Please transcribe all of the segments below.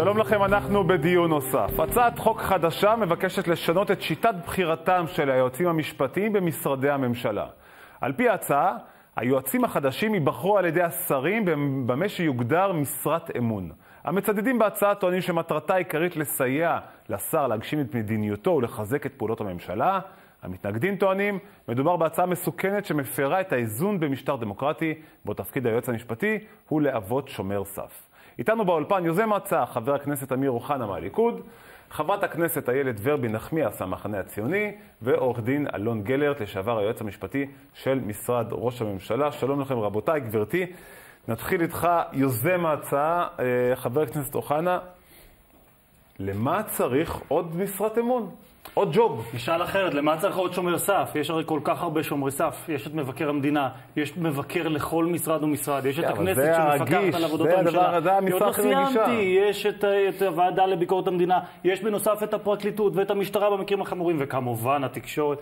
שלום לכם, אנחנו בדיון נוסף. הצעת חוק חדשה מבקשת לשנות את שיטת בחירתם של היועצים המשפטיים במשרדי הממשלה. על פי ההצעה, היועצים החדשים ייבחרו על ידי השרים במה שיוגדר משרת אמון. המצדדים בהצעה טוענים שמטרתה העיקרית לסייע לשר להגשים את מדיניותו ולחזק את פעולות הממשלה. המתנגדים טוענים, מדובר בהצעה מסוכנת שמפרה את האיזון במשטר דמוקרטי, בו תפקיד היועץ המשפטי הוא להוות שומר סף. איתנו באולפן יוזם ההצעה, חבר הכנסת אמיר אוחנה מהליכוד, חברת הכנסת איילת ורבין נחמיאס, המחנה הציוני, ועורך דין אלון גלרט, לשעבר היועץ המשפטי של משרד ראש הממשלה. שלום לכם רבותיי, גברתי. נתחיל איתך, יוזם ההצעה, אה, חבר הכנסת אוחנה. למה צריך עוד משרת אמון? עוד ג'וב. נשאל אחרת, למה צריך עוד שומר סף? יש הרי כל כך הרבה שומרי סף. יש את מבקר המדינה, יש מבקר לכל משרד ומשרד, יש את הכנסת שמפקחת על עבודות הממשלה. זה רגישה. עוד לא סיימתי, יש את, את הוועדה לביקורת המדינה, יש בנוסף את הפרקליטות ואת המשטרה במקרים החמורים, וכמובן התקשורת.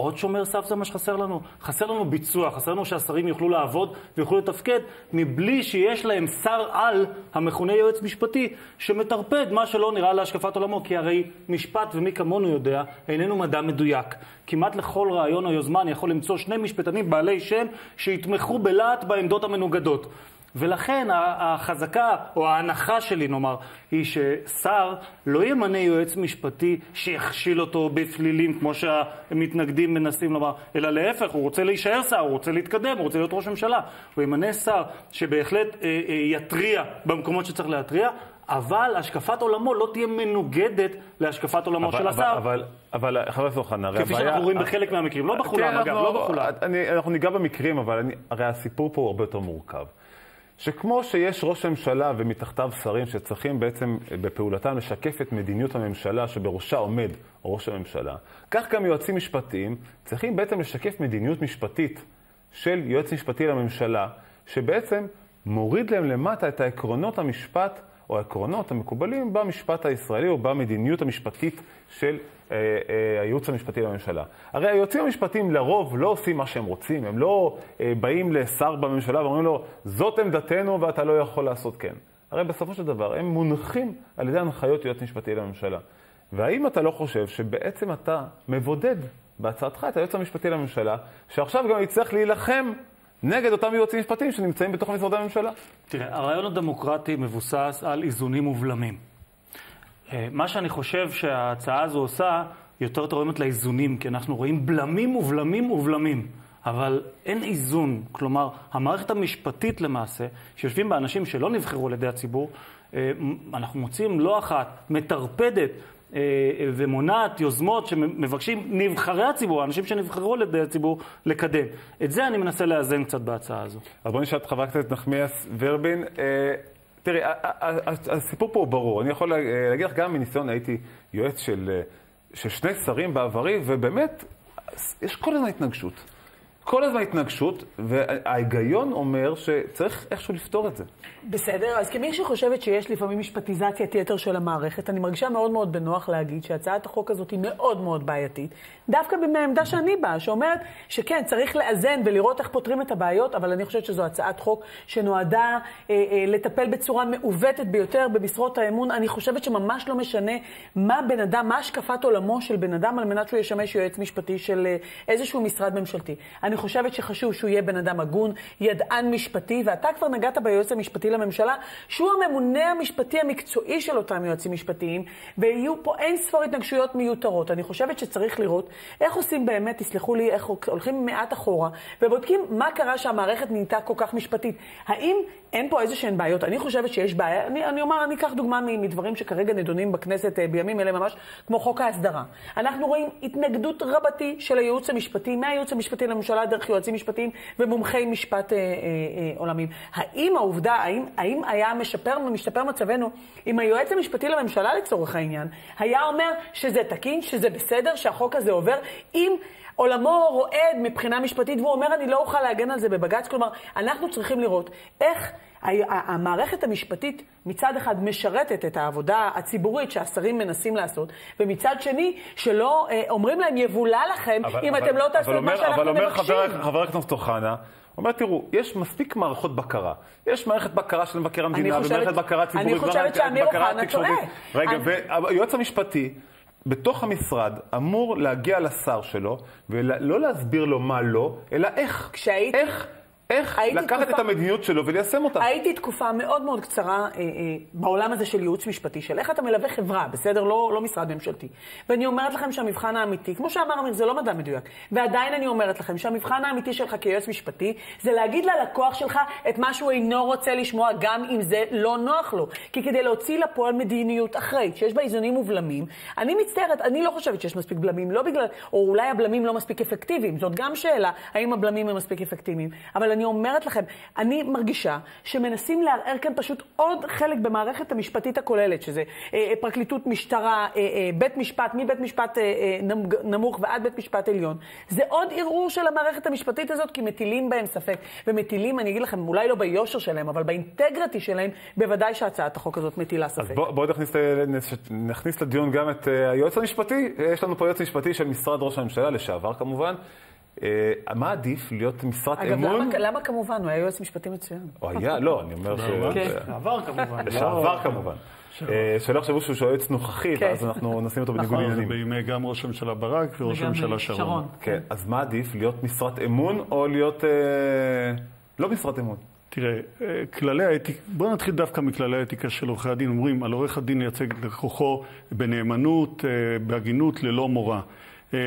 עוד שומר סף זה מה שחסר לנו. חסר לנו ביצוע, חסר לנו שהשרים יוכלו לעבוד ויוכלו לתפקד מבלי שיש להם שר על, המכונה יועץ משפטי, שמטרפד מה שלא נראה להשקפת עולמו. כי הרי משפט, ומי כמונו יודע, איננו מדע מדויק. כמעט לכל רעיון או יוזמה אני יכול למצוא שני משפטנים בעלי שם שיתמכו בלהט בעמדות המנוגדות. ולכן החזקה, או ההנחה שלי נאמר, היא ששר לא ימנה יועץ משפטי שיכשיל אותו בפלילים, כמו שהמתנגדים מנסים לומר, אלא להפך, הוא רוצה להישאר שר, הוא רוצה להתקדם, הוא רוצה להיות ראש ממשלה. הוא ימנה שר שבהחלט אה, אה, יתריע במקומות שצריך להתריע, אבל השקפת עולמו לא תהיה מנוגדת להשקפת עולמו אבל, של אבל, השר. אבל, אבל חבר הכנסת אוחנה, כפי שאנחנו רואים בחלק מהמקרים, לא בכולם, אגב, לא בכולם. אני, אנחנו ניגע במקרים, אבל אני, הרי הסיפור פה הוא הרבה יותר מורכב. שכמו שיש ראש ממשלה ומתחתיו שרים שצריכים בעצם בפעולתם לשקף את מדיניות הממשלה שבראשה עומד ראש הממשלה, כך גם יועצים משפטיים צריכים בעצם לשקף מדיניות משפטית של יועץ משפטי לממשלה, שבעצם מוריד להם למטה את העקרונות המשפט או העקרונות המקובלים במשפט הישראלי או במדיניות המשפטית של אה, אה, הייעוץ המשפטי לממשלה. הרי היועצים המשפטיים לרוב לא עושים מה שהם רוצים, הם לא אה, באים לשר בממשלה ואומרים לו, זאת עמדתנו ואתה לא יכול לעשות כן. הרי בסופו של דבר הם מונחים על ידי הנחיות יועץ משפטי לממשלה. והאם אתה לא חושב שבעצם אתה מבודד בהצעתך את היועץ המשפטי לממשלה, שעכשיו גם יצטרך להילחם נגד אותם יועצים משפטיים שנמצאים בתוך משרדי הממשלה? תראה, הרעיון הדמוקרטי מבוסס על איזונים ובלמים. אה, מה שאני חושב שההצעה הזו עושה, יותר תורמת לאיזונים, כי אנחנו רואים בלמים ובלמים ובלמים. אבל אין איזון, כלומר, המערכת המשפטית למעשה, שיושבים בה אנשים שלא נבחרו על ידי הציבור, אה, אנחנו מוצאים לא אחת מטרפדת אה, ומונעת יוזמות שמבקשים נבחרי הציבור, האנשים שנבחרו על ידי הציבור, לקדם. את זה אני מנסה לאזן קצת בהצעה הזו. אז בואו נשאל את חברת הכנסת נחמיאס ורבין. תראי, הסיפור פה הוא ברור. אני יכול לה- להגיד לך, גם מניסיון הייתי יועץ של, של שני שרים בעברי, ובאמת, יש כל הזמן התנגשות. כל הזמן התנגשות, וההיגיון אומר שצריך איכשהו לפתור את זה. בסדר, אז כמי שחושבת שיש לפעמים משפטיזציית יתר של המערכת, אני מרגישה מאוד מאוד בנוח להגיד שהצעת החוק הזאת היא מאוד מאוד בעייתית, דווקא מהעמדה שאני באה, שאומרת שכן, צריך לאזן ולראות איך פותרים את הבעיות, אבל אני חושבת שזו הצעת חוק שנועדה אה, אה, לטפל בצורה מעוותת ביותר במשרות האמון. אני חושבת שממש לא משנה מה בן אדם, מה השקפת עולמו של בן אדם על מנת שהוא ישמש יועץ משפטי של אה, איזשהו משרד ממשלתי. אני חושבת שחשוב שהוא יהיה בן אדם הגון, ידען משפטי, ואתה כבר נגעת ביועץ המשפטי לממשלה, שהוא הממונה המשפטי המקצועי של אותם יועצים משפטיים, ויהיו פה אין ספור התנגשויות מיותרות. אני חושבת שצריך לראות איך עושים באמת, תסלחו לי, איך הולכים מעט אחורה, ובודקים מה קרה שהמערכת נהייתה כל כך משפטית. האם אין פה איזה שהן בעיות? אני חושבת שיש בעיה. אני, אני אומר, אני אקח דוגמה מדברים שכרגע נדונים בכנסת אה, בימים אלה ממש, כמו חוק ההסדרה. אנחנו רואים התנגדות רבתי של הייעוץ המשפטי, מהייעוץ המשפטי לממשלה דרך יועצים משפטיים ומומחי משפט אה, אה, אה, עולמיים. האם העובדה, האם, האם היה משפר ומשתפר מצבנו אם היועץ המשפטי לממשלה לצורך העניין היה אומר שזה תקין, שזה בסדר, שהחוק הזה עובר, אם עולמו רועד מבחינה משפטית והוא אומר אני לא אוכל להגן על זה בבג"ץ, כלומר אנחנו צריכים לראות איך המערכת המשפטית מצד אחד משרתת את העבודה הציבורית שהשרים מנסים לעשות, ומצד שני שלא אה, אומרים להם יבולע לכם אבל, אם אבל, אתם לא תעשו את מה שאנחנו אבל אומר מבקשים. חבר, חבר הכנסת אוחנה, אומר, תראו, יש מספיק מערכות בקרה. יש מערכת בקרה של מבקר המדינה, חושבת- ומערכת בקרה ציבורית, אני חושבת שאמיר אוחנה. טועה. רגע, אני- והיועץ המשפטי, בתוך המשרד, אמור להגיע לשר שלו, ולא להסביר לו מה לא, אלא איך. כשהייתי- איך, איך לקחת תקופה- את המדיניות שלו וליישם אותה. הייתי תקופה מאוד מאוד קצרה אה, אה, בעולם הזה של ייעוץ משפטי, של איך אתה מלווה חברה, בסדר? לא, לא משרד ממשלתי. ואני אומרת לכם שהמבחן האמיתי, כמו שאמר אמיר, זה לא מדע מדויק. ועדיין אני אומרת לכם שהמבחן האמיתי שלך כיועץ משפטי, זה להגיד ללקוח שלך את מה שהוא אינו רוצה לשמוע, גם אם זה לא נוח לו. כי כדי להוציא לפועל מדיניות אחראית, שיש בה איזונים ובלמים, אני מצטערת, אני לא חושבת שיש מספיק בלמים, לא בגלל, או אולי הבלמים לא מספיק אפקטיביים. זאת גם שאלה, האם הבלמים הם מספיק אפקטיביים. אבל אני אומרת לכם, אני מרגישה שמנסים לערער כאן פשוט עוד חלק במערכת המשפטית הכוללת, שזה אה, אה, פרקליטות, משטרה, אה, אה, בית משפט, מבית משפט אה, אה, נמוך ועד בית משפט עליון. זה עוד ערעור של המערכת המשפטית הזאת, כי מטילים בהם ספק. ומטילים, אני אגיד לכם, אולי לא ביושר שלהם, אבל באינטגריטי שלהם, בוודאי שהצעת החוק הזאת מטילה אז ספק. בואו בוא נכניס, נכניס לדיון גם את אה, היועץ המשפטי. יש לנו פה יועץ משפטי של משרד ראש הממשלה, לשעבר כמובן. אה, מה עדיף, להיות משרת אגב, אמון? למה, למה כמובן? הוא היה יועץ משפטי מצוין. או היה, לא, אני אומר ש... כן. עבר כמובן. לשעבר לא- כמובן. אה, שלא יחשבו שהוא יועץ נוכחי, כן. ואז אנחנו נשים אותו בניגוד נכון, עניינים. בימי גם ראש הממשלה ברק וראש הממשלה אה, שרון. כן, אז מה עדיף, להיות משרת אמון או להיות אה, לא משרת אמון? תראה, אה, כללי האתיקה, בואו נתחיל דווקא מכללי האתיקה של עורכי הדין. אומרים, על עורך הדין לייצג את לקוחו בנאמנות, אה, בהגינות, ללא מורא. אה,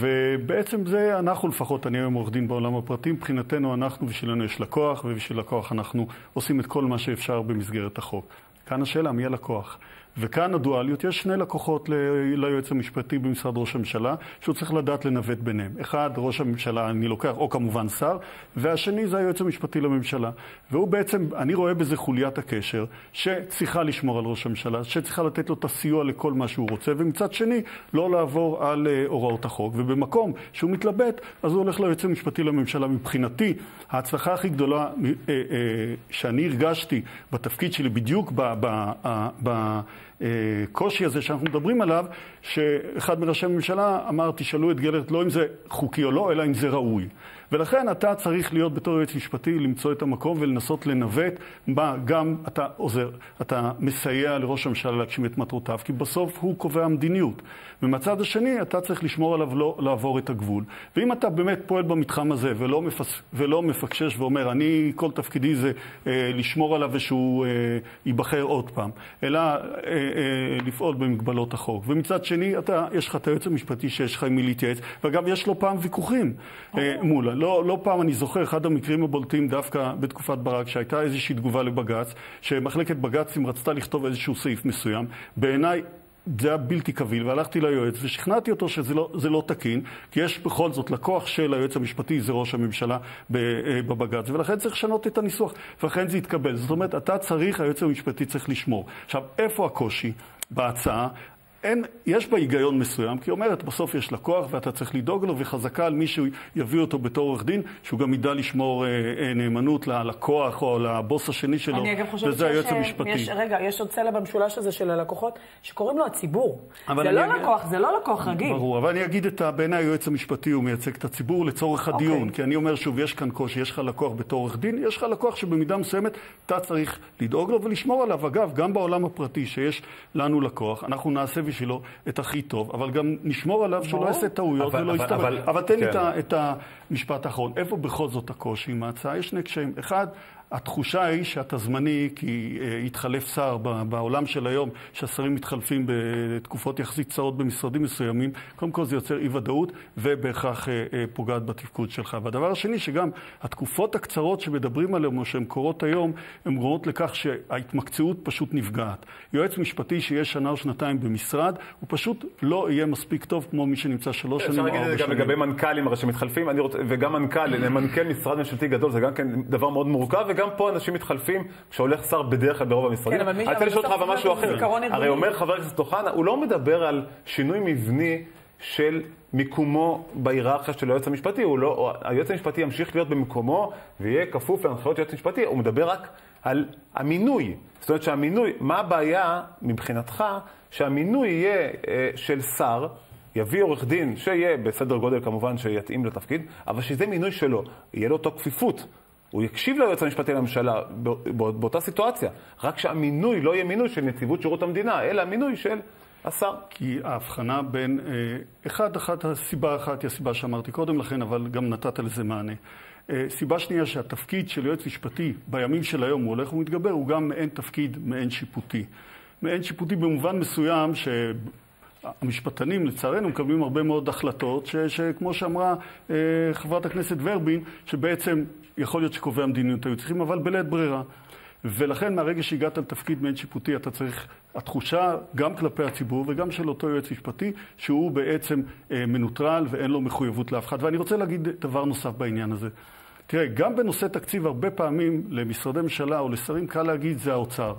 ובעצם זה, אנחנו לפחות, אני היום עורך דין בעולם הפרטי, מבחינתנו אנחנו, בשבילנו יש לקוח, ובשביל לקוח אנחנו עושים את כל מה שאפשר במסגרת החוק. כאן השאלה, מי הלקוח? וכאן הדואליות, יש שני לקוחות ליועץ המשפטי במשרד ראש הממשלה, שהוא צריך לדעת לנווט ביניהם. אחד, ראש הממשלה, אני לוקח, או כמובן שר, והשני זה היועץ המשפטי לממשלה. והוא בעצם, אני רואה בזה חוליית הקשר, שצריכה לשמור על ראש הממשלה, שצריכה לתת לו את הסיוע לכל מה שהוא רוצה, ומצד שני, לא לעבור על אה, הוראות החוק. ובמקום שהוא מתלבט, אז הוא הולך ליועץ המשפטי לממשלה. מבחינתי, ההצלחה הכי גדולה אה, אה, שאני הרגשתי בתפקיד שלי, בדיוק ב... ב, ה- ב הקושי הזה שאנחנו מדברים עליו, שאחד מראשי הממשלה אמר, תשאלו את גלרט לא אם זה חוקי או לא, אלא אם זה ראוי. ולכן אתה צריך להיות בתור יועץ משפטי, למצוא את המקום ולנסות לנווט מה גם אתה עוזר, אתה מסייע לראש הממשלה להגשים את מטרותיו, כי בסוף הוא קובע מדיניות. ומהצד השני, אתה צריך לשמור עליו לא לעבור את הגבול. ואם אתה באמת פועל במתחם הזה ולא, מפס, ולא מפקשש ואומר, אני, כל תפקידי זה אה, לשמור עליו ושהוא אה, ייבחר עוד פעם, אלא אה, אה, לפעול במגבלות החוק. ומצד שני, אתה, יש לך את היועץ המשפטי שיש לך עם מי להתייעץ, ואגב, יש לו פעם ויכוחים אה, מולה. לא, לא פעם, אני זוכר, אחד המקרים הבולטים דווקא בתקופת ברק, שהייתה איזושהי תגובה לבג"ץ, שמחלקת בג"צים רצתה לכתוב איזשהו סעיף מסוים. בעיניי... זה היה בלתי קביל, והלכתי ליועץ ושכנעתי אותו שזה לא, לא תקין, כי יש בכל זאת לקוח של היועץ המשפטי, זה ראש הממשלה אה, בבג"ץ, ולכן צריך לשנות את הניסוח, ולכן זה יתקבל. זאת אומרת, אתה צריך, היועץ המשפטי צריך לשמור. עכשיו, איפה הקושי בהצעה? אין, יש בה היגיון מסוים, כי היא אומרת, בסוף יש לקוח ואתה צריך לדאוג לו, וחזקה על מי שיביא אותו בתור עורך דין, שהוא גם ידע לשמור אה, אה, נאמנות ללקוח או לבוס השני שלו, אני אגב חושבת וזה היועץ שיש, אה, המשפטי. יש, רגע, יש עוד צלע במשולש הזה של הלקוחות, שקוראים לו הציבור. זה אני לא אגיד- לקוח, זה לא לקוח רגיל. ברור, אבל אני אגיד את ה... בעיניי היועץ המשפטי הוא מייצג את הציבור לצורך הדיון. אוקיי. כי אני אומר שוב, יש כאן קושי, יש לך לקוח בתור עורך דין, יש לך לקוח שבמידה מסוימת אתה צריך לדאוג לו ולשמור עליו. אגב, גם בעולם הפרטי שיש לנו לקוח, אנחנו נעשה בשבילו את הכי טוב, אבל גם נשמור עליו שהוא לא. יעשה טעויות ולא אבל- יסתובב. אבל- תן לי כן. את המשפט האחרון. איפה בכל זאת הקושי עם ההצעה? יש שני קשיים. אחד, התחושה היא שאתה זמני, כי אה, התחלף שר בעולם של היום, שהשרים מתחלפים בתקופות יחסית קצרות במשרדים מסוימים. קודם כל זה יוצר אי-ודאות, ובהכרח אה, אה, פוגעת בתפקוד שלך. והדבר השני, שגם התקופות הקצרות שמדברים עליהן, או שהן קורות היום, הן גורמות לכך שההתמקצעות פשוט נפגעת. יועץ משפטי שיהיה שנה או שנתיים במשרד, הוא פשוט לא יהיה מספיק טוב כמו מי שנמצא שלוש אפשר שנים או להגיד את ארבע זה גם שנים. לגבי מנכ"לים הרי שמתחלפים, וגם מנכ"ל, מנכ"ל משרד ממשלתי גדול, זה גם כן דבר מאוד מורכב, וגם פה אנשים מתחלפים, כשהולך שר בדרך כלל ברוב המשרדים. כן, אבל מי- אני רוצה לשאול אותך אבל משהו אחר. הרי אומר חבר הכנסת אוחנה, הוא לא מדבר על שינוי מבני של מיקומו בהיררכיה של היועץ המשפטי, הוא לא, היועץ המשפטי ימשיך להיות במקומו ויהיה כפוף להנחיות יועץ משפטי, הוא מדבר רק על המינוי. זאת אומרת שהמינוי, מה הבעיה מבחינתך שהמינוי יהיה אה, של שר, יביא עורך דין שיהיה בסדר גודל כמובן שיתאים לתפקיד, אבל שזה מינוי שלו, יהיה לו אותו כפיפות. הוא יקשיב ליועץ המשפטי לממשלה באותה סיטואציה, רק שהמינוי לא יהיה מינוי של נציבות שירות המדינה, אלא מינוי של השר. כי ההבחנה בין, אה, אחד, אחת, הסיבה אחת היא הסיבה שאמרתי קודם לכן, אבל גם נתת לזה מענה. אה, סיבה שנייה שהתפקיד של יועץ משפטי בימים של היום הוא הולך ומתגבר, הוא גם מעין תפקיד מעין שיפוטי. מעין שיפוטי במובן מסוים שהמשפטנים לצערנו מקבלים הרבה מאוד החלטות ש, שכמו שאמרה אה, חברת הכנסת ורבין, שבעצם יכול להיות שקובעי המדיניות היו צריכים, אבל בלית ברירה. ולכן מהרגע שהגעת לתפקיד מעין שיפוטי, אתה צריך, התחושה גם כלפי הציבור וגם של אותו יועץ משפטי, שהוא בעצם אה, מנוטרל ואין לו מחויבות לאף אחד. ואני רוצה להגיד דבר נוסף בעניין הזה. תראה, גם בנושא תקציב, הרבה פעמים למשרדי ממשלה או לשרים קל להגיד זה האוצר.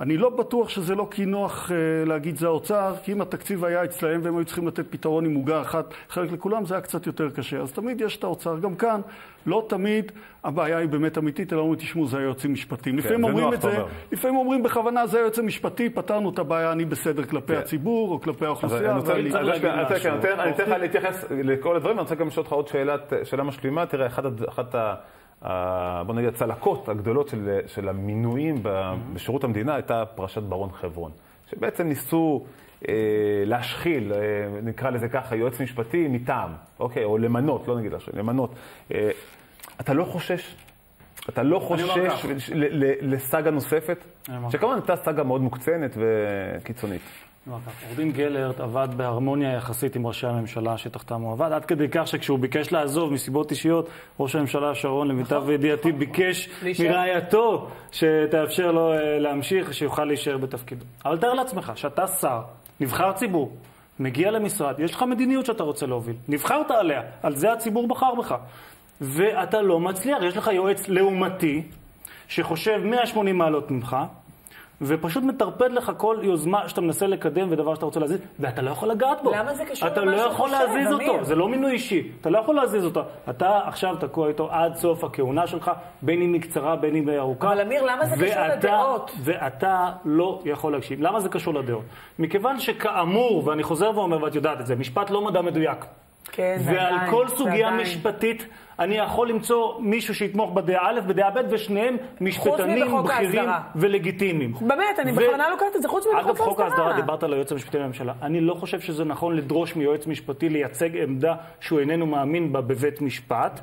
אני לא בטוח שזה לא כי נוח uh, להגיד זה האוצר, כי אם התקציב היה אצלהם והם היו צריכים לתת פתרון עם עוגה אחת, חלק לכולם, זה היה קצת יותר קשה. אז תמיד יש את האוצר. גם כאן, לא תמיד הבעיה היא באמת אמיתית, אלא אומרים, תשמעו, זה היועצים משפטיים. כן, לפעמים אומרים את זה, לפעמים אומרים בכוונה, זה היועץ המשפטי, פתרנו את הבעיה, אני בסדר כלפי כן. הציבור או כלפי האוכלוסייה. אני אתן לך להתייחס לכל הדברים, אני רוצה גם לשאול אותך עוד שאלה משלימה. תראה, אחת ה... בוא נגיד, הצלקות הגדולות של, של המינויים בשירות המדינה הייתה פרשת ברון חברון, שבעצם ניסו אה, להשחיל, אה, נקרא לזה ככה, יועץ משפטי מטעם, אוקיי, או למנות, לא נגיד להשחיל, למנות. אה, אתה לא חושש? אתה לא חושש לסאגה נוספת? שכמובן הייתה סאגה מאוד מוקצנת וקיצונית. עורך דין גלרט עבד בהרמוניה יחסית עם ראשי הממשלה שתחתם הוא עבד, עד כדי כך שכשהוא ביקש לעזוב מסיבות אישיות, ראש הממשלה שרון, למיטב נכון. ידיעתי, ביקש מרעייתו שתאפשר לו אה, להמשיך, שיוכל להישאר בתפקידו. אבל תאר לעצמך שאתה שר, נבחר ציבור, מגיע למשרד, יש לך מדיניות שאתה רוצה להוביל, נבחרת עליה, על זה הציבור בחר בך, ואתה לא מצליח, יש לך יועץ לעומתי, שחושב 180 מעלות ממך, ופשוט מטרפד לך כל יוזמה שאתה מנסה לקדם ודבר שאתה רוצה להזיז, ואתה לא יכול לגעת בו. למה זה קשור למה שאתה לא יכול להזיז אותו, זה לא מינוי אישי, אתה לא יכול להזיז אותו. אתה עכשיו תקוע איתו עד סוף הכהונה שלך, בין אם היא קצרה, בין אם היא ארוכה. אבל אמיר, למה זה קשור לדעות? ואתה לא יכול להקשיב. למה זה קשור לדעות? מכיוון שכאמור, ואני חוזר ואומר, ואת יודעת את זה, משפט לא מדע מדויק. כן, ועל כל סוגיה משפטית, אני יכול למצוא מישהו שיתמוך בדעה א', בדעה ב', ושניהם משפטנים בכירים ולגיטימיים. באמת, אני בכוונה לוקחת את זה, חוץ מחוק ההסדרה. אגב, חוק ההסדרה, דיברת על היועץ המשפטי לממשלה. אני לא חושב שזה נכון לדרוש מיועץ משפטי לייצג עמדה שהוא איננו מאמין בה בבית משפט.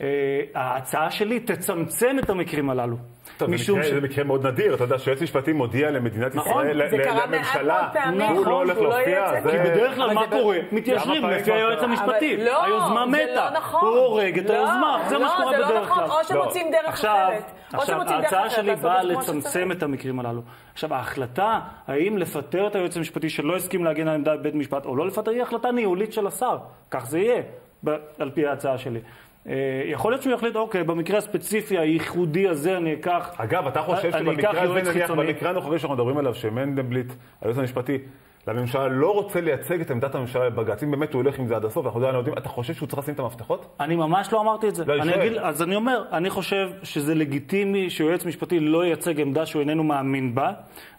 אה, ההצעה שלי תצמצם את המקרים הללו. טוב, זה מקרה, ש... זה מקרה מאוד נדיר, אתה יודע שיועץ משפטי מודיע למדינת נכון, ישראל, לממשלה, הוא לא הולך להופיע. כי בדרך כלל מה קורה? מתיישרים לפי היועץ המשפטי. לא, היוזמה מתה, נכון. הוא הורג את היוזמה, זה מה שקורה בדרך כלל. לא, נכון, או שמוצאים דרך אחרת. עכשיו, ההצעה שלי באה לצמצם את המקרים הללו. עכשיו, ההחלטה האם לפטר את היועץ המשפטי שלא הסכים להגן על עמדת בית משפט או לא לפטר, היא החלטה ניהולית של השר. כך זה יהיה, על פי ההצעה שלי. אה, יכול להיות שהוא יחליט, אוקיי, במקרה הספציפי הייחודי הזה אני אקח... אגב, אתה חושב שבמקרה הזה, נניח, במקרה הנוכחי שאנחנו מדברים עליו, שמנדלבליט, היועץ המשפטי, לממשלה לא רוצה לייצג את עמדת הממשלה בבג"ץ. אם באמת הוא הולך עם זה עד הסוף, אנחנו עדיין לא יודעים, אתה חושב שהוא צריך לשים את המפתחות? אני ממש לא אמרתי את זה. לא, אני אגיד, אז אני אומר, אני חושב שזה לגיטימי שיועץ משפטי לא ייצג עמדה שהוא איננו מאמין בה,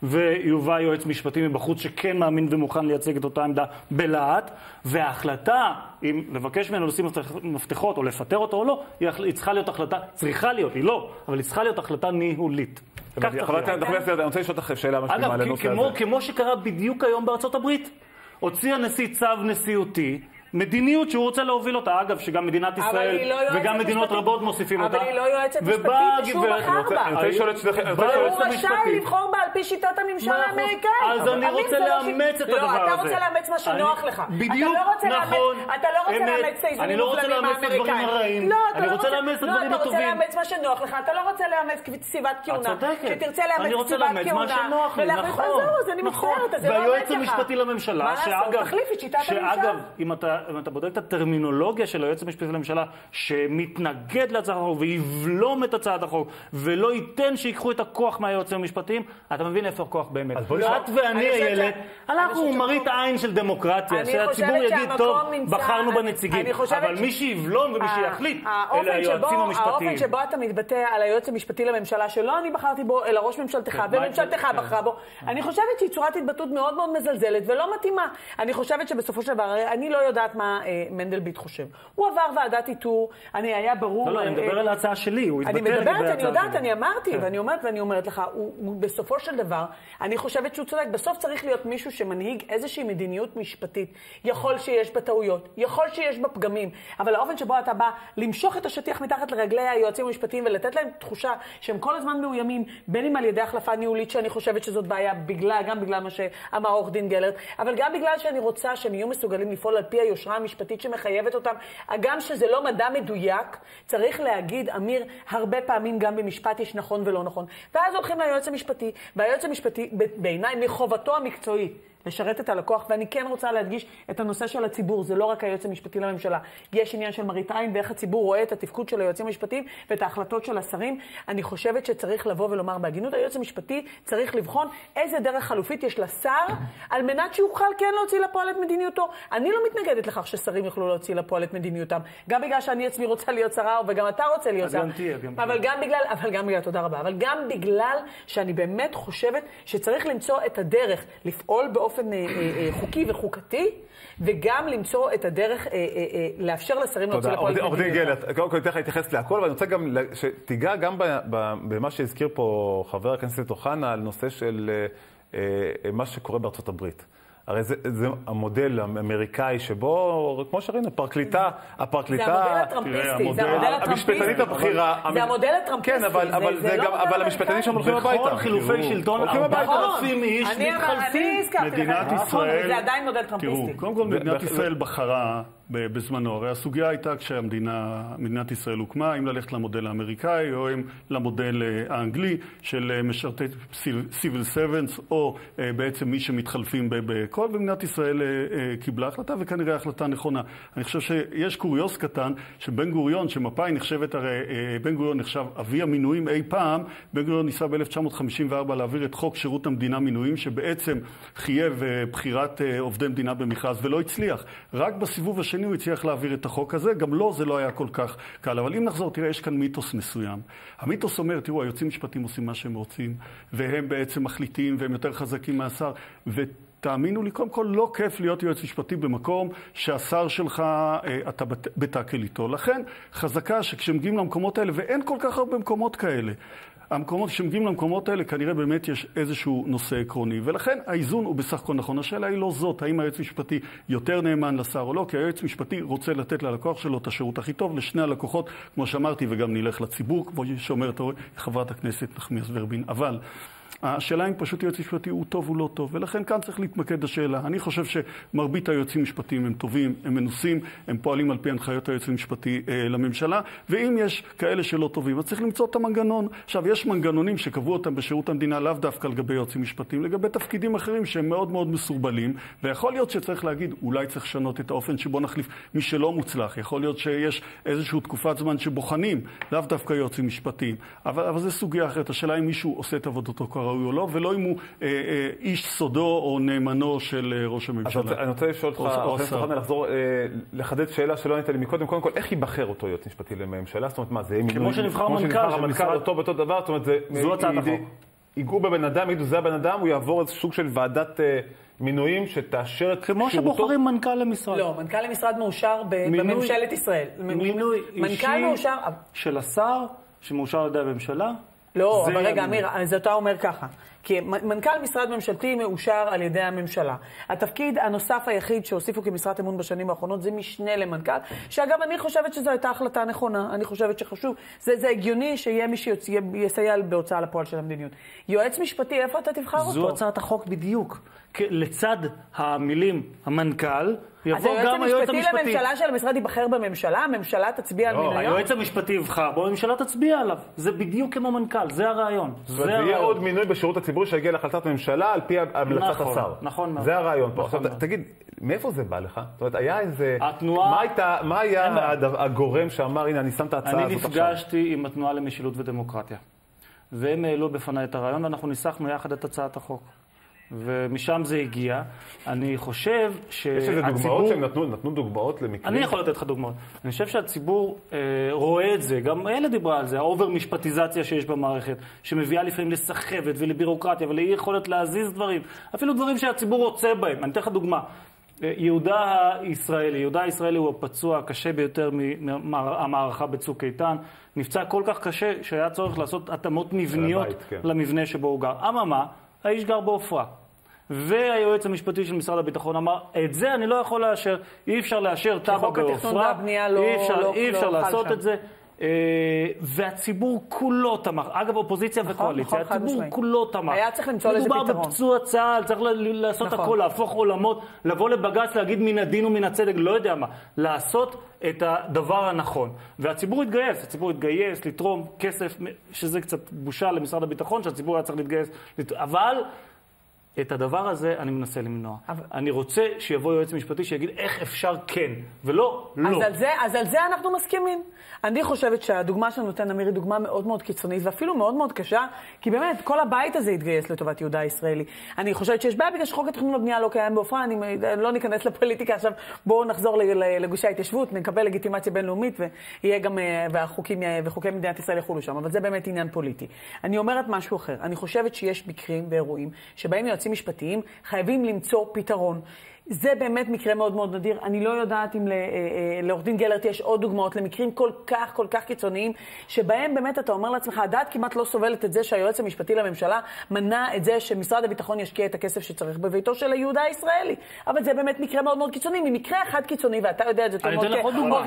ויובא יועץ משפטי מבחוץ שכן מאמין ומוכן לייצג את אותה עמדה בלהט, וההחלטה אם לבקש ממנו לשים מפתחות או לפטר אותו או לא, היא צריכה להיות החלטה, צריכה להיות, היא לא, אבל היא צריכה להיות החלטה ניהולית. חברת הכנסת, אני רוצה לשאול אותך שאלה משלימה לנושא הזה. אגב, כמו שקרה בדיוק היום בארצות הברית. הוציא הנשיא צו נשיאותי מדיניות שהוא רוצה להוביל אותה. אגב, שגם מדינת ישראל לא וגם מדינות משפטית. רבות מוסיפים אבל אותה. אבל היא לא יועצת משפטית שהוא בחר בה. אני רוצה לשאול את שניכם. הוא רשאי לבחור בה על פי שיטת הממשל האמריקאי. אז אני רוצה לא לאמץ את הדבר הזה. לא, אתה רוצה לאמץ מה שנוח לך. בדיוק, נכון. אתה לא רוצה לאמץ את האיזונים המובלמים האמריקאים. לא, אני רוצה לאמץ את הדברים הטובים. אתה רוצה לאמץ מה שנוח לך. אתה לא רוצה לאמץ קציבת כהונה. כשתרצה לאמץ קציבת כהונה. נכון. אז אני מצטערת, אז זה לא עובד והיועץ המשפטי לממשלה, שאגב, אם אתה אם אתה בודק את הטרמינולוגיה של היועץ המשפטי לממשלה, שמתנגד להצעת החוק ויבלום את הצעת החוק, ולא ייתן שיקחו את הכוח מהיועצים המשפטיים, אתה מבין איפה הכוח באמת. אז בואי את ואני, איילת, אנחנו מראית עין של דמוקרטיה, אני שהציבור יגיד, טוב, בחרנו בנציגים, אבל מי שיבלום ומי שיחליט, אלה היועצים המשפטיים. האופן שבו אתה מתבטא על היועץ המשפטי לממשלה, שלא אני בחרתי בו, אלא ראש ממשלתך, כן, וממשלתך ההבדל? בחרה בו, אני חושבת שהיא צורת התבטאות מאוד מאוד מזלזלת ולא מתאימה. אני חושבת שבסופו של דבר, אני לא יודעת מה אה, מנדלבליט חושב. הוא עבר ועדת איתור, אני היה ברור... לא, לא, אני אה, מדבר על ההצעה שלי, הוא התבטא אני לגבי מדברת, ההצעה אני יודעת, שלי. אני אמרתי, כן. ואני אומרת ואני אומרת לך, הוא, הוא בסופו של דבר, אני חושבת שהוא צודק. בסוף צריך להיות מישהו שמנהיג איזושהי מדיניות משפטית. יכול שיש בה טעויות, יכול שיש בה פגמים, אבל האופן שבו אתה בא למשוך את השטיח מתחת לרגלי היועצים המשפטיים ולתת להם תחושה שהם כל הזמן מאוימים, בין אם על ידי החלפה ניהולית, שאני חושבת שזאת בעיה, בגלל, גם בגלל מה שאמר עורך דין גלרט, אבל גם בגלל שאני רוצה שהם יהיו מסוגלים לפעול על פי היושרה המשפטית שמחייבת אותם. הגם שזה לא מדע מדויק, צריך להגיד, אמיר, הרבה פעמים גם במשפט יש נכון ולא נכון. ואז הולכים ליועץ המשפטי, והיועץ המשפטי, בעיניי, מחובתו המקצועית. לשרת את הלקוח, ואני כן רוצה להדגיש את הנושא של הציבור, זה לא רק היועץ המשפטי לממשלה. יש עניין של מראית עין ואיך הציבור רואה את התפקוד של היועצים המשפטיים ואת ההחלטות של השרים. אני חושבת שצריך לבוא ולומר בהגינות, היועץ המשפטי צריך לבחון איזה דרך חלופית יש לשר, על מנת שיוכל כן להוציא לפועל את מדיניותו. אני לא מתנגדת לכך ששרים יוכלו להוציא לפועל את מדיניותם, גם בגלל שאני עצמי רוצה להיות שרה, וגם אתה רוצה להיות אז שר. גם תהיה, גם אבל. גם בגלל, אבל גם בגלל, תודה רבה, אבל גם בגלל שאני באמת חושבת שצריך למצוא את הדרך לפעול באופן אה, אה, אה, חוקי וחוקתי, וגם למצוא את הדרך לאפשר לשרים להוציא תודה. לפועל את עורך דין. גלרט, קודם כל אני אתן לך להתייחס להכל, ואני רוצה גם שתיגע גם במה שהזכיר פה חבר הכנסת אוחנה, על נושא של מה שקורה בארצות הברית. הרי זה, זה המודל האמריקאי שבו, כמו שראינו, הפרקליטה, הפרקליטה... זה המודל הטראמפיסטי, זה המודל- המודל המשפטנית הטראמפיסטי. הבכירה... זה המודל הטראמפיסטי, כן, אבל, זה- אבל זה זה לא גם, אבל המשפטנים שם הולכים בכל הביתה. חילופי תראו, שלטון, הולכים הביתה. 4,000 איש אני- אני מתחלפים. הזכרתי לך, נכון, זה עדיין מודל טראמפיסטי. תראו, קודם כל מדינת ישראל בחרה בזמנו, הרי הסוגיה הייתה מדינת ישראל הוקמה, אם ללכת למודל האמריקאי או אם למודל אה, האנגלי של אה, משרתי סיביל סרבנס, או אה, בעצם מי שמתחלפים בכל, ומדינת ישראל קיבלה החלטה, וכנראה החלטה נכונה. אני חושב שיש קוריוז קטן, שבן גוריון, שמפא"י נחשבת, הרי בן גוריון נחשב אבי המינויים אי פעם, בן גוריון ניסה ב-1954 להעביר את חוק שירות המדינה מינויים, שבעצם חייב בחירת עובדי מדינה במכרז, ולא הצליח. רק בסיבוב השני הוא הצליח להעביר את החוק הזה, גם לו זה לא היה כל כך קל. אבל אם נחזור, תראה, יש כאן מיתוס מסוים. המיתוס אומר, תראו, היועצים המשפטיים עושים מה שהם רוצים, והם בעצם מחליטים, והם יותר חזקים מהשר, ו... תאמינו לי, קודם כל לא כיף להיות יועץ משפטי במקום שהשר שלך, אה, אתה בת- בתקל איתו. לכן, חזקה שכשמגיעים למקומות האלה, ואין כל כך הרבה מקומות כאלה, המקומות, כשמגיעים למקומות האלה, כנראה באמת יש איזשהו נושא עקרוני. ולכן האיזון הוא בסך הכל נכון. השאלה היא לא זאת, האם היועץ המשפטי יותר נאמן לשר או לא, כי היועץ המשפטי רוצה לתת ללקוח שלו את השירות הכי טוב לשני הלקוחות, כמו שאמרתי, וגם נלך לציבור, כמו שאומרת חברת הכנסת נחמיאס ורבין. אבל... השאלה אם פשוט יועץ משפטי הוא טוב או לא טוב, ולכן כאן צריך להתמקד בשאלה. אני חושב שמרבית היועצים המשפטיים הם טובים, הם מנוסים, הם פועלים על פי הנחיות היועץ המשפטי אה, לממשלה, ואם יש כאלה שלא טובים, אז צריך למצוא את המנגנון. עכשיו, יש מנגנונים שקבעו אותם בשירות המדינה לאו דווקא לגבי יועצים משפטיים, לגבי תפקידים אחרים שהם מאוד מאוד מסורבלים, ויכול להיות שצריך להגיד, אולי צריך לשנות את האופן שבו נחליף מי שלא מוצלח. יכול להיות שיש איזושהי תקופת זמן שבוחנים, לאו דווקא יועצים משפטיים. אבל, אבל זו סוגיה אחרת. השאלה אם מישהו עושה את עבודתו כראוי או לא, ולא אם הוא אה, אה, איש סודו או נאמנו של אה, ראש אז הממשלה. רוצה- אני רוצה לשאול אותך, או- או חבר הכנסת השר. אוחנה, לחזור, אה, לחדד שאלה שלא ענית לי מקודם. קודם כל, איך ייבחר אותו יועץ משפטי לממשלה? זאת אומרת, מה, זה יהיה מינוי... שנבחר כמו מנכ"ל שנבחר של המנכ"ל משרד- אותו באותו דבר? זאת אומרת, זה... זו הצעת החוק. ייגעו בבן אדם, יגידו, זה הבן אדם, הוא יעבור איזה סוג של ועדת אה, מינויים שתאשר את כמו כשירותו? שבוחרים מנכ"ל למשרד. לא, מנכ"ל המשרד מאושר ב- מינוי- בממשלת ישראל. מינוי מנכ"ל אישי מאושר... של השר, שמאושר על ידי הממשלה. לא, אבל רגע. אמיר, אז אתה אומר ככה, כי מנכ"ל משרד ממשלתי מאושר על ידי הממשלה. התפקיד הנוסף היחיד שהוסיפו כמשרת אמון בשנים האחרונות זה משנה למנכ"ל, שאגב, אני חושבת שזו הייתה החלטה נכונה, אני חושבת שחשוב, זה, זה הגיוני שיהיה מי שיסייע בהוצאה לפועל של המדיניות. יועץ משפטי, איפה אתה תבחר זו אותו? הצעת החוק בדיוק. לצד המילים המנכ"ל, יבוא גם היועץ אז היועץ המשפטי. המשפטי לממשלה של המשרד ייבחר בממשלה, הממשלה תצביע על לא, מינויו? היועץ המשפטי יבחר בו, הממשלה תצביע עליו. זה בדיוק כמו מנכ"ל, זה הרעיון. זה יהיה. עוד מינוי בשירות הציבורי שיגיע להחלטת ממשלה על פי המלצת נכון, השר. נכון מאוד. זה הרעיון פה. נכון עכשיו, מאוד. תגיד, מאיפה זה בא לך? זאת אומרת, היה איזה... התנועה- מה הייתה- מה היה הגורם שאמר, הנה, אני שם את ההצעה אני הזאת עכשיו? נפגשתי עם התנועה למשילות ודמוקרטיה, והם העלו בפניי את הרעיון, ואנחנו ניסחנו יחד את הצעת החוק. ומשם זה הגיע. אני חושב יש איזה דוגמאות שהציבור... שהם נתנו נתנו דוגמאות למקרים? אני יכול לתת לך דוגמאות. אני חושב שהציבור אה, רואה את זה, גם אלה דיברה על זה, ה over משפטיזציה שיש במערכת, שמביאה לפעמים לסחבת ולבירוקרטיה ולאי יכולת להזיז דברים, אפילו דברים שהציבור רוצה בהם. אני אתן לך דוגמה. אה, יהודה הישראלי, יהודה הישראלי הוא הפצוע הקשה ביותר מהמערכה בצוק איתן. נפצע כל כך קשה שהיה צורך לעשות התאמות מבניות לבית, כן. למבנה שבו הוא גר. אממה, האיש גר בעופרה. והיועץ המשפטי של משרד הביטחון אמר, את זה אני לא יכול לאשר, אי אפשר לאשר תב"ע בעופרה, לא- אי אפשר, לא- אי אפשר לא לעשות שם. את זה. אה, והציבור כולו תמך, אגב אופוזיציה וקואליציה, נכון, הציבור. כולו תמך. היה צריך למצוא לזה מדובר פתרון. בפצוע צה"ל, צריך לעשות נכון. הכל, להפוך עולמות, לבוא לבג"ץ, להגיד מן הדין ומן הצדק, לא יודע מה, לעשות את הדבר הנכון. והציבור התגייס, הציבור התגייס לתרום כסף, שזה קצת בושה למשרד הביטחון, שהציבור היה צריך להתגייס, אבל... את הדבר הזה אני מנסה למנוע. אבל- אני רוצה שיבוא יועץ משפטי שיגיד איך אפשר כן, ולא לא. אז על, זה, אז על זה אנחנו מסכימים. אני חושבת שהדוגמה שנותן אמיר היא דוגמה מאוד מאוד קיצונית, ואפילו מאוד מאוד קשה, כי באמת, כל הבית הזה התגייס לטובת יהודה הישראלי. אני חושבת שיש בעיה בגלל שחוק התכנון והבנייה לא קיים בעופרה, אני לא ניכנס לפוליטיקה עכשיו, בואו נחזור לגושי ההתיישבות, נקבל לגיטימציה בינלאומית, ויהיה גם, אה, והחוקים, אה, וחוקי מדינת ישראל יחולו שם, אבל זה באמת עניין פוליטי. אני אומרת משהו אחר, אני חושבת שיש מקרים ואירועים שבהם יועצים משפטיים חייבים למצוא פתרון. זה באמת מקרה מאוד מאוד נדיר. אני לא יודעת אם אה, אה, לעורך דין גלרט יש עוד דוגמאות למקרים כל כך כל כך קיצוניים, שבהם באמת אתה אומר לעצמך, הדעת כמעט לא סובלת את זה שהיועץ המשפטי לממשלה מנע את זה שמשרד הביטחון ישקיע את הכסף שצריך בביתו של היהודה הישראלי. אבל זה באמת מקרה מאוד מאוד קיצוני. ממקרה אחד קיצוני, ואתה יודע את זה אני. אתן לך עוד דוגמה.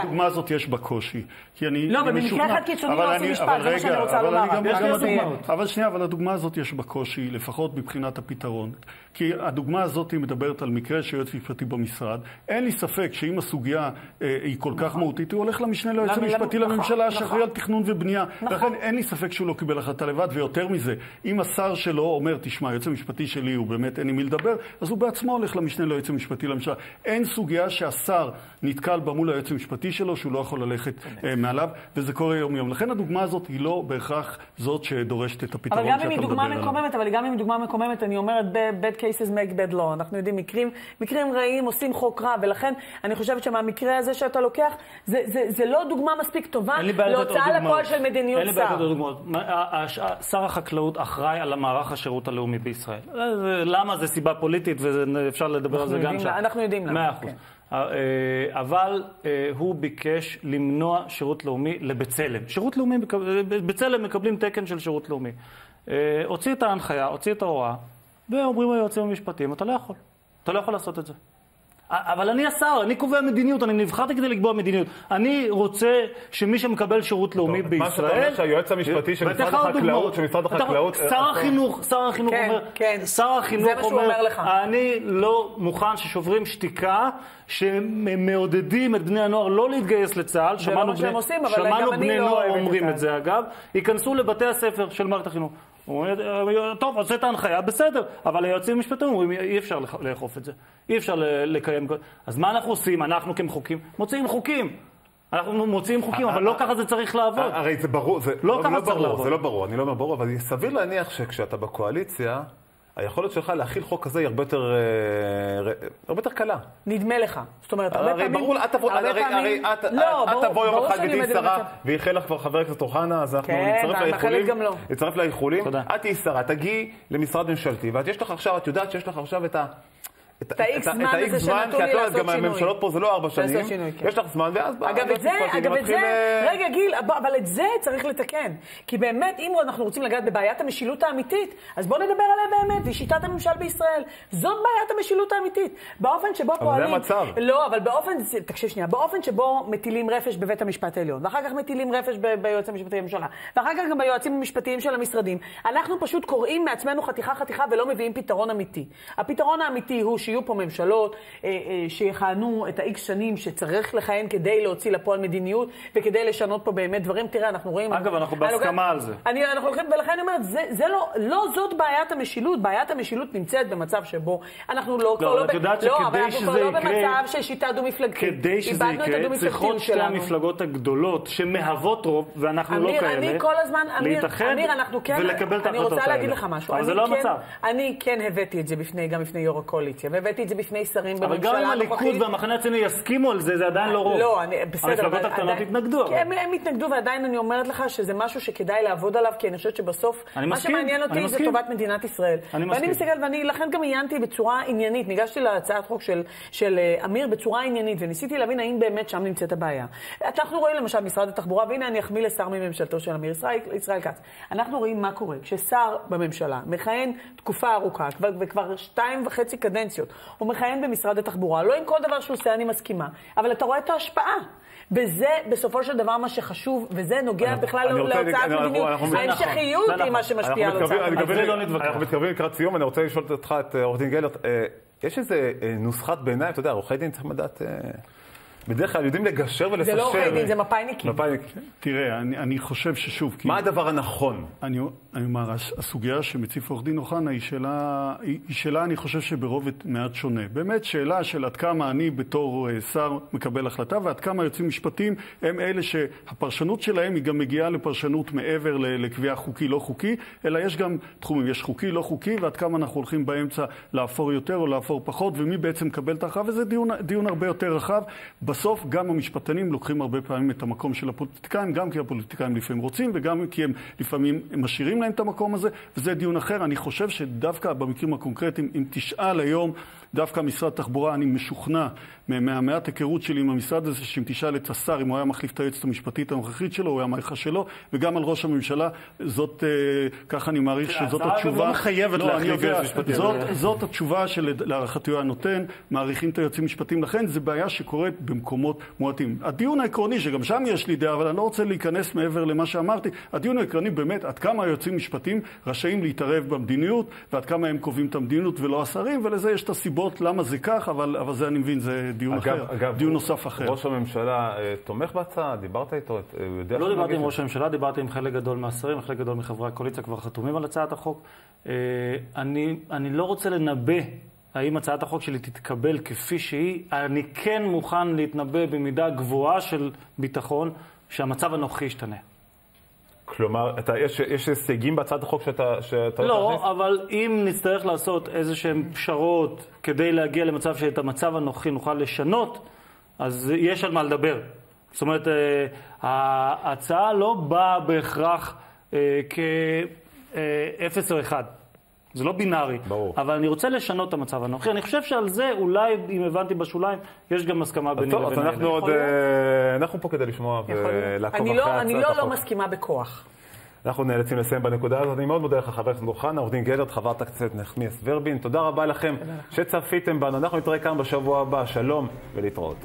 הדוגמה הזאת יש בה קושי. כי אני, לא, אני אבל במקרה משוכנע- אחד קיצוני לא עושים משפט, זה מה שאני רוצה אבל לומר. אבל שנייה, אבל הדוגמה הזאת יש בה קושי, לפחות מבחינת הפתרון. כי הדוגמה הזאת מדברת על מקרה שיועץ משפטי במשרד. אין לי ספק שאם הסוגיה אה, היא כל כך מהותית, הוא הולך למשנה ליועץ המשפטי למה- לממשלה, נכון, שאחראי על תכנון ובנייה. נכון. לכן אין לי ספק שהוא לא קיבל החלטה לבד, ויותר מזה, אם השר שלו אומר, תשמע, היועץ המשפטי שלי הוא באמת אין עם מי לדבר, אז הוא בעצמו הולך למשנה ליועץ המשפטי לממשלה. אין סוגיה שהשר נתקל בה מול היועץ המשפטי שלו, שהוא לא יכול ללכת אה, מעליו, וזה קורה יום-יום. לכן הדוגמה הזאת היא לא בהכרח זאת שדורשת את הפתרון אבל שאתה גם מדבר אם היא עליו. דוגמה מקוממת, אבל גם אם היא דוגמה מקוממת, אני אומרת, bad cases make bad law. אנחנו יודעים, מקרים, מקרים רעים עושים חוק רע, ולכן אני חושבת שמהמקרה הזה שאתה לוקח, זה, זה, זה לא דוגמה מספיק טובה להוצאה לפועל. של מדיניות אין לי בעיה לתת שר. עוד דוגמאות. שר החקלאות אחראי על המערך השירות הלאומי בישראל. אה, למה זה סיבה פוליטית ואפשר לדבר על זה גם שם. אנחנו יודעים למה, מאה אחוז. כן. אה, אבל אה, הוא ביקש למנוע שירות לאומי לבצלם. שירות לאומי, בצלם מקבלים תקן של שירות לאומי. הוציא את ההנחיה, הוציא את ההוראה, ואומרים היועצים המשפטיים, אתה לא יכול. אתה לא יכול לעשות את זה. אבל אני השר, אני קובע מדיניות, אני נבחרתי כדי לקבוע מדיניות. אני רוצה שמי שמקבל שירות לאומי טוב, מה שאתה בישראל... אומר שהיועץ המשפטי של משרד החקלאות. של משרד החקלאות, שר אה, החינוך, שר החינוך כן, אומר, כן. שר החינוך אומר לך. אני לא מוכן ששוברים שתיקה, שמעודדים את בני הנוער לא להתגייס לצה"ל. זה לא מה שהם עושים, אבל שמענו גם אני בני לא נוער אומרים. את זה אגב, ייכנסו לבתי הספר של מערכת החינוך. אומר, טוב, עושה את ההנחיה, בסדר, אבל היועצים המשפטיים אומרים, אי אפשר לאכ- לאכוף את זה, אי אפשר לקיים... אז מה אנחנו עושים, אנחנו כמחוקקים? מוציאים חוקים. אנחנו מוציאים חוקים, אבל לא ככה זה צריך לעבוד. הרי זה ברור, זה לא לא, ככה צריך ברור, לעבוד. זה לא ברור, אני לא אומר ברור, אבל סביר להניח שכשאתה בקואליציה, היכולת שלך להכיל חוק כזה היא הרבה יותר, אה, הרבה יותר קלה. נדמה לך. זאת אומרת, הרבה הרי פעמים... ברור, את תבוא, הרבה הרי, פעמים- הרי את, לא, את, ברור- את תבוא יום אחד ותהיי שרה. ואיחל לך כבר חבר הכנסת אוחנה, אז אנחנו כן, נצטרף לאיחולים. גם לו. נצטרף לאיחולים. תודה. את תהיי שרה, תגיעי למשרד ממשלתי, ואת יש לך עכשיו, את יודעת שיש לך עכשיו את ה... את ה-X זמן הזה שנתון כי לי את יודעת, לעשות גם שינוי. הממשלות פה זה לא ארבע לעשות שנים, שינוי, כן. יש לך זמן, ואז אגב, את זה, אגב, את זה, אה, רגע, גיל, אבל את זה צריך לתקן. כי באמת, אם אנחנו רוצים לגעת בבעיית המשילות האמיתית, אז בואו נדבר עליה באמת, היא שיטת הממשל בישראל. זאת בעיית המשילות האמיתית. באופן שבו זה פועלים... המצב. לא, אבל באופן, תקשיב שנייה, באופן שבו מטילים רפש בבית המשפט העליון, ואחר כך מטילים רפש ביועץ המשפטי לממשלה, ואחר כך גם ביועצים המשפטיים של המשרדים, אנחנו פשוט קוראים מעצמנו חתיכה-חתיכה ולא מביאים פתרון אמיתי. הפתרון האמיתי הוא. שיהיו פה ממשלות אה, אה, שיכהנו את ה-X שנים שצריך לכהן כדי להוציא לפועל מדיניות וכדי לשנות פה באמת דברים. תראה, אנחנו רואים... אגב, אנחנו אני בהסכמה על זה. אני, אנחנו הולכים, ולכן אני אומרת, זה, זה לא, לא זאת בעיית המשילות. בעיית המשילות נמצאת במצב שבו אנחנו לא... כבר אבל את יודעת לא, שכדי אבל אנחנו כבר שזה לא יקרה- במצב של שיטה דו-מפלגתית. כדי שזה יקרה, צריכות שתי. המפלגות הגדולות, שמהוות רוב, ואנחנו לא אמיר, כאלה, אני כל הזמן, אמיר, להתאחד אמיר, אנחנו כן, ולקבל את אני ההחלטות רוצה להגיד האלה. לך משהו. אבל זה אני לא כן- המצב. אני כן הבאתי את זה גם בפני יו"ר הקואליציה, והבאתי את זה בפני שרים אבל גם אם. הליכוד והמחנה הציוני יסכימו על זה, זה עדיין לא רוב. לא, אני, בסדר, המפלגות הקטנות התנגדו. אבל. הם, הם התנגדו, ועדיין אני אומרת לך שזה משהו שכדאי לעבוד עליו, כי אני חושבת שבסוף, אני מה מסכים, שמעניין אותי זה. טובת מדינת ישראל. אני ואני מסכים. מסתכלת, ואני לכן גם עיינתי בצורה עניינית, ניגשתי להצעת חוק של, של אה, אמיר בצורה עניינית, וניסיתי להבין האם באמת שם נמצאת הבעיה. אנחנו רואים למשל משרד התחבורה, והנה אני אחמיא לשר מממשלתו של אמיר, ישראל, ישראל כץ. אנחנו רואים מה קורה כששר בממשלה מכהן תקופה ארוכה, כבר, וכבר שתיים וחצי קדנציות, הוא מכהן במשרד התחבורה, לא עם כל דבר שהוא עושה אני מסכימה, אבל אתה רואה את ההשפעה. וזה בסופו של דבר מה שחשוב, וזה נוגע בכלל אני רוצה- להוצאת מדיניות. ההמשכיות נכון, היא מה נכון. שמשפיע על הוצאת אני מדיניות. לא נתווכח. אנחנו מתקרבים לקראת סיום, אני רוצה לשאול אותך, את אה, עורך דין גלרט, אה, יש איזה אה, נוסחת ביניים, אתה יודע, עורכי דין צריכים לדעת, בדרך כלל יודעים לגשר ולפשר. זה לא עורכי דין, זה מפא"יניקים. מפא"יניקים. תראה, אני, אני חושב ששוב, כי... מה הדבר הנכון? אני, אני אומר, הס- הסוגיה שמציף עורך דין אוחנה היא שאלה, היא, היא שאלה, אני חושב, שברובד מעט שונה. באמת שאלה של עד כמה אני בתור אה, שר מקבל החלטה, ועד כמה יועצים משפטיים הם אלה שהפרשנות שלהם היא גם מגיעה לפרשנות מעבר ל- לקביעה חוקי לא חוקי, אלא יש גם תחומים, יש חוקי לא חוקי, ועד כמה אנחנו הולכים באמצע לאפור יותר או לאפור פחות, ומי בעצם מקבל את ההכרעה, וזה דיון, דיון הרבה יותר רחב. בסוף גם המשפטנים לוקחים הרבה פעמים את המקום של הפוליטיקאים, גם כי הפוליטיקאים לפעמים רוצים, וגם כי הם לפעמים משאירים להם את המקום הזה, וזה דיון אחר. אני חושב שדווקא במקרים הקונקרטיים, אם תשאל היום, דווקא משרד התחבורה, אני משוכנע מה- מהמעט היכרות שלי עם המשרד הזה, שאם תשאל את השר אם הוא היה מחליף את היועצת המשפטית הנוכחית שלו, הוא היה מעריכה שלו, וגם על ראש הממשלה, זאת, אה, ככה אני מעריך שזאת ההצעה התשובה. לא מחייבת לא, להחליף יועץ משפטי. זאת, זאת התשובה שלהערכתי הוא היה נותן, מעריכים את היועצים המשפטיים. לכן זו בעיה שקורית במקומות מועטים. הדיון העקרוני, שגם שם יש לי דעה, אבל אני לא רוצה להיכנס מעבר למה שאמרתי, הדיון העקרוני באמת, עד כמה היועצים המשפטיים רשאים להתערב במדיניות, ועד כמה הם קובעים את המדיניות ולא השרים, ולזה יש את הסיבות למה זה כך, אבל, אבל זה אני מבין, זה דיון אחר, דיון נוסף אחר. ראש הממשלה אה, תומך בהצעה, דיברת איתו, אה, הוא יודע לא דיברתי עם? ראש הממשלה, דיברתי עם חלק גדול מהשרים, חלק גדול מחברי הקואליציה כבר חתומים על הצעת החוק. אה, אני, אני לא רוצה לנבא האם הצעת החוק שלי תתקבל כפי שהיא. אני כן מוכן להתנבא במידה גבוהה של ביטחון שהמצב הנוכחי ישתנה. כלומר, אתה, יש, יש סייגים בהצעת החוק שאתה... שאתה? לא, אבל אם נצטרך לעשות איזה שהן פשרות כדי להגיע למצב שאת המצב הנוכחי נוכל לשנות, אז יש על מה לדבר. זאת אומרת, אה, ההצעה לא באה בהכרח אה, כאפס או אחד. זה לא בינארי. ברור. אבל אני רוצה לשנות את המצב הנוכחי. אני חושב שעל זה אולי, אם הבנתי בשוליים, יש גם הסכמה ביני טוב, לבין אז אנחנו. עוד... אנחנו פה כדי לשמוע. ולעקוב אחרי לא, הצעת אני לא החוק. לא מסכימה בכוח. אנחנו נאלצים לסיים בנקודה הזאת. אני מאוד מודה לך, חבר הכנסת אוחנה, עורך דין גלרט, חברת הכנסת נחמיאס ורבין. תודה רבה לכם שצפיתם בנו. אנחנו נתראה כאן בשבוע הבא. שלום ולהתראות.